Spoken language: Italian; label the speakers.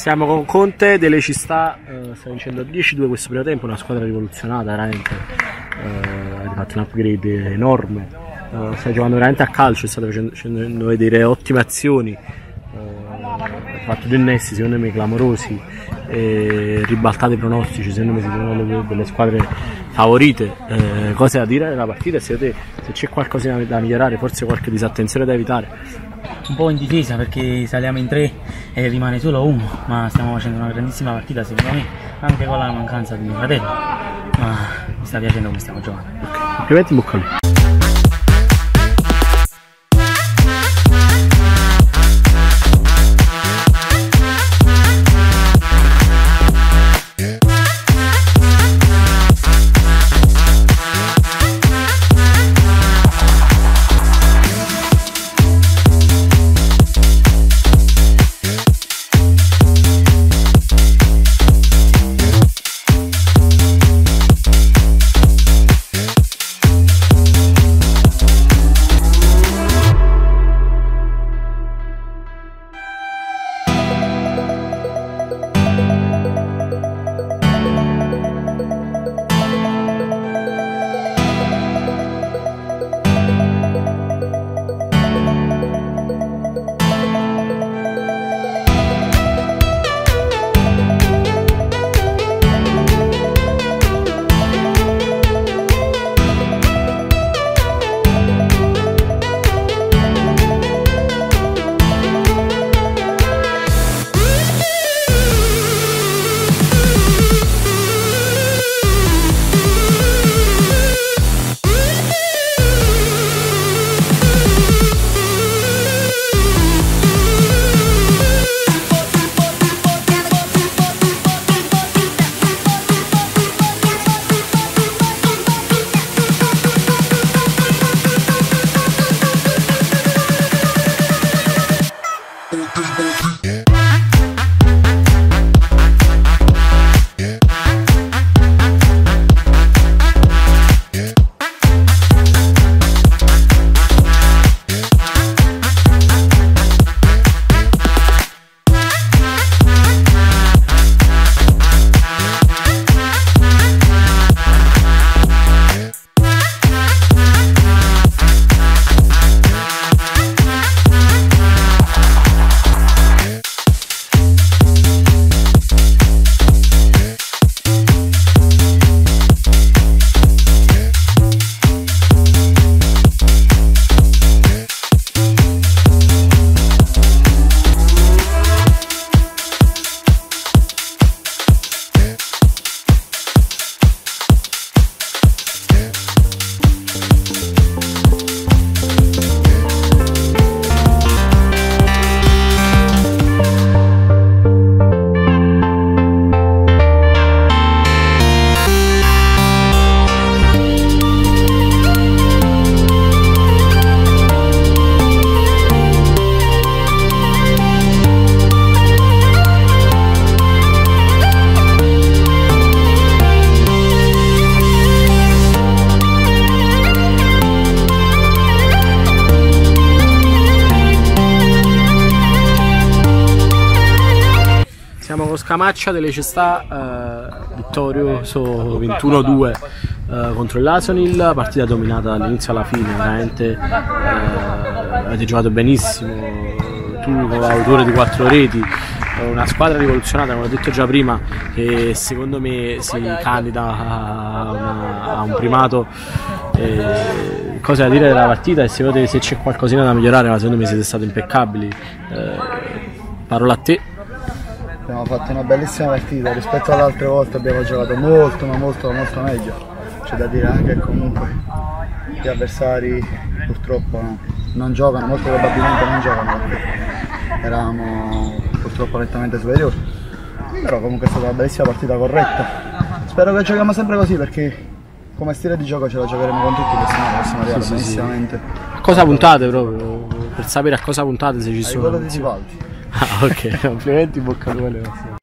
Speaker 1: Siamo con Conte delle Cistà, eh, sta vincendo 10-2 questo primo tempo, una squadra rivoluzionata veramente, eh, ha fatto un upgrade enorme, eh, sta giocando veramente a calcio, sta facendo, vedere ottime azioni, eh, ha fatto due innesti secondo me clamorosi, e ribaltate i pronostici, secondo me sono una delle squadre favorite, eh, cose da dire nella partita? E se c'è qualcosa da migliorare, forse qualche disattenzione da evitare
Speaker 2: un po' in difesa perché saliamo in tre e rimane solo uno, ma stiamo facendo una grandissima partita secondo me, anche con la mancanza di mio fratello, ma mi sta piacendo come stiamo giocando.
Speaker 1: Okay. Complimenti, bocca Scamaccia delle Cestà eh, vittorioso 21-2 eh, contro il Lasonil, partita dominata dall'inizio alla fine, veramente eh, avete giocato benissimo, tu autore di quattro reti, una squadra rivoluzionata, come ho detto già prima, che secondo me si candida a, una, a un primato. Eh, cosa da dire della partita e se, se c'è qualcosina da migliorare, ma secondo me siete stati impeccabili. Eh, parola a te
Speaker 3: abbiamo fatto una bellissima partita, rispetto alle altre volte abbiamo giocato molto ma molto molto meglio, c'è da dire anche che comunque gli avversari purtroppo non giocano, molto probabilmente non giocano perché eravamo purtroppo nettamente superiori, però comunque è stata una bellissima partita corretta, spero che giochiamo sempre così perché come stile di gioco ce la giocheremo con tutti, possiamo, possiamo arrivare sì, benissimamente.
Speaker 1: Sì. A cosa puntate proprio? Per sapere a cosa puntate se ci sono.
Speaker 3: A livello di Sivaldi.
Speaker 1: Ah, ok, complimenti, bocca al lupo.